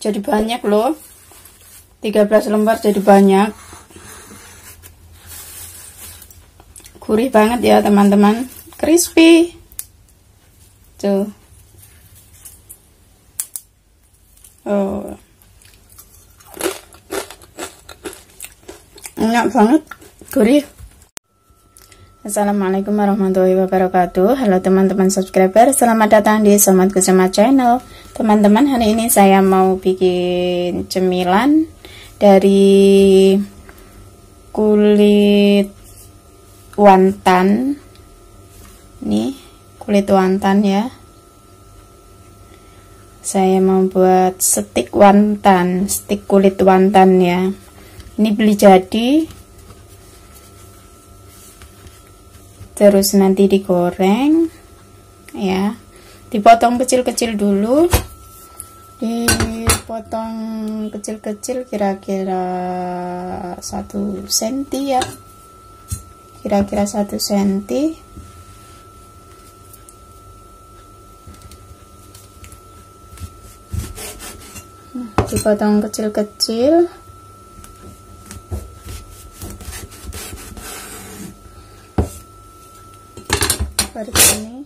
jadi banyak loh. 13 lembar jadi banyak. Gurih banget ya teman-teman. Crispy. Tuh. Oh. Enak banget. Gurih Assalamualaikum warahmatullahi wabarakatuh. Halo teman-teman subscriber Selamat datang di Somat Kusema Channel. Teman-teman hari ini saya mau bikin cemilan Dari kulit wantan. Nih kulit wantan ya. Saya mau buat stik wantan Stik kulit wantan ya. Ini beli jadi terus nanti digoreng ya. Dipotong kecil-kecil dulu. Dipotong kecil-kecil kira-kira satu senti ya. Kira-kira satu senti. Dipotong kecil-kecil seperti ini.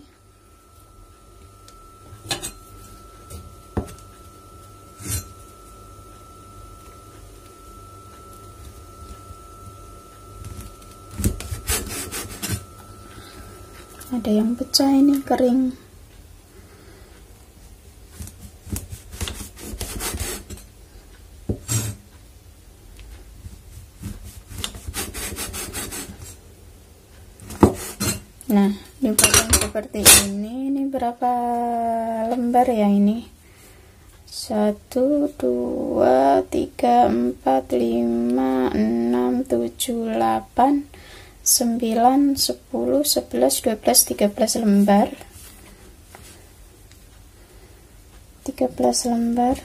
Ada yang pecah ini kering nah dipotong seperti ini berapa lembar ya ini? Satu dua tiga empat lima enam tujuh delapan sembilan sepuluh sebelas dua belas tiga belas lembar. Tiga belas lembar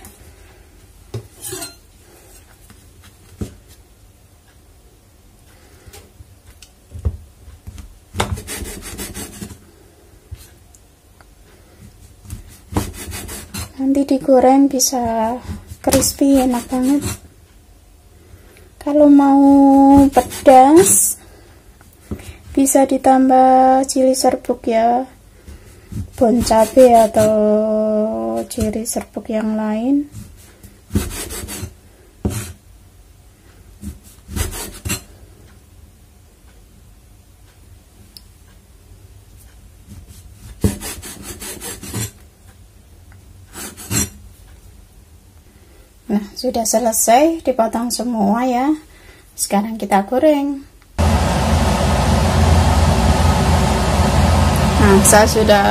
nanti digoreng bisa crispy enak banget. Kalau mau pedas bisa ditambah cili serbuk ya. Bon cabe atau ciri serbuk yang lain Nah, sudah selesai dipotong semua ya. Sekarang kita goreng. Nah, saya sudah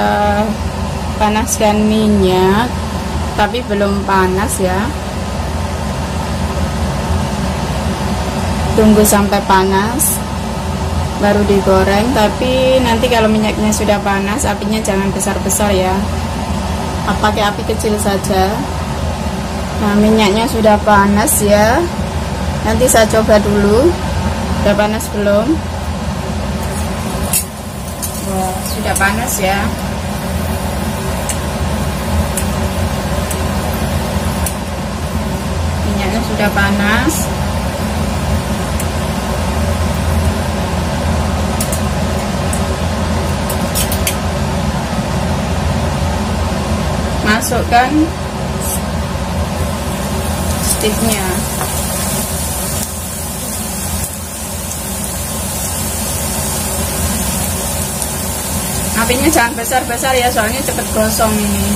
panaskan minyak, tapi belum panas ya. Tunggu sampai panas baru digoreng, tapi nanti kalau minyaknya sudah panas, apinya jangan besar-besar ya. Pakai api kecil saja. Nah minyaknya sudah panas ya. Nanti saya coba dulu. Sudah panas belum? Wah sudah panas ya. Minyaknya sudah panas. Masukkan sticknya apinya jangan besar-besar ya soalnya cepet gosong ini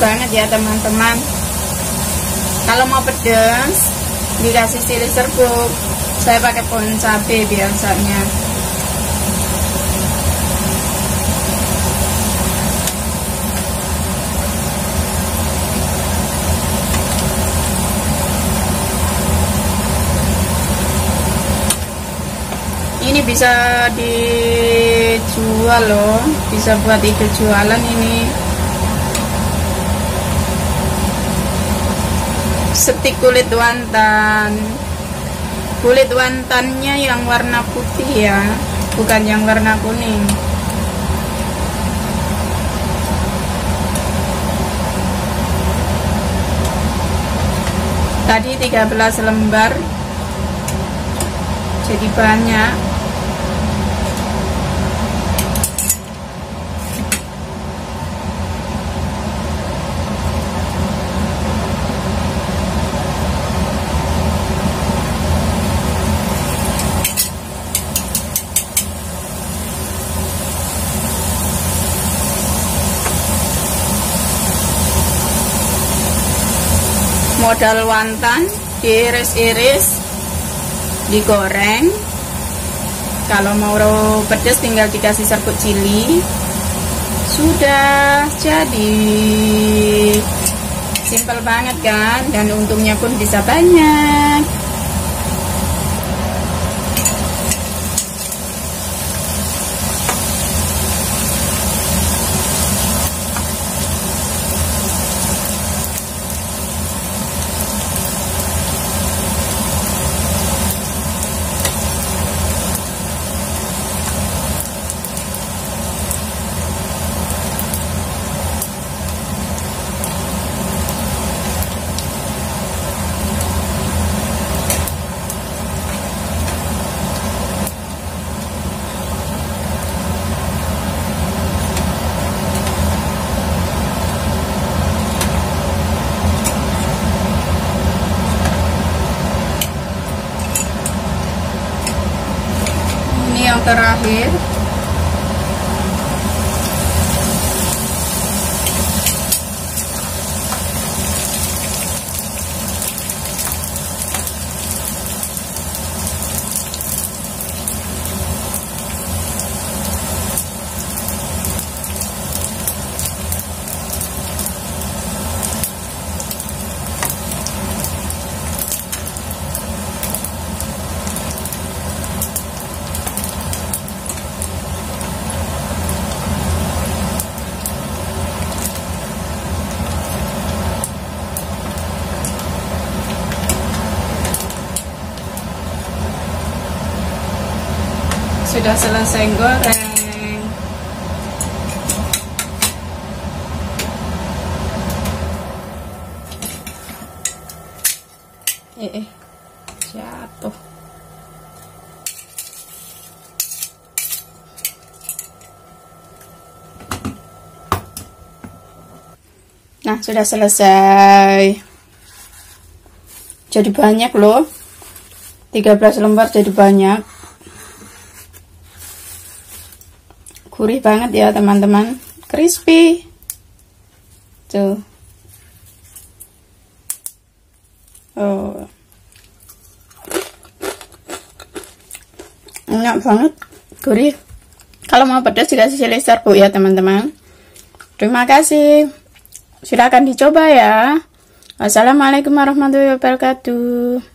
banget ya teman-teman. Kalau mau pedas dikasih sili serbuk. Saya pakai pohon cabai biasanya. Ini bisa dijual loh bisa buat ide jualan ini setik kulit wantan. Kulit wantannya yang warna putih ya bukan yang warna kuning. Tadi 13 lembar jadi banyak modal wonton diiris-iris digoreng. Kalau mau pedas tinggal dikasih serbuk cili. Sudah jadi. Simple banget kan? Dan untungnya pun bisa banyak yang terakhir sudah selesai goreng. Eh, eh jatuh. Nah sudah selesai. Jadi banyak loh. 13 lembar jadi banyak gurih banget ya teman-teman. Crispy. Tuh. Oh. Enak banget gurih. Kalau mau pedas dikasih chili serbuk ya teman-teman. Terima kasih. Silahkan dicoba ya. Assalamualaikum warahmatullahi wabarakatuh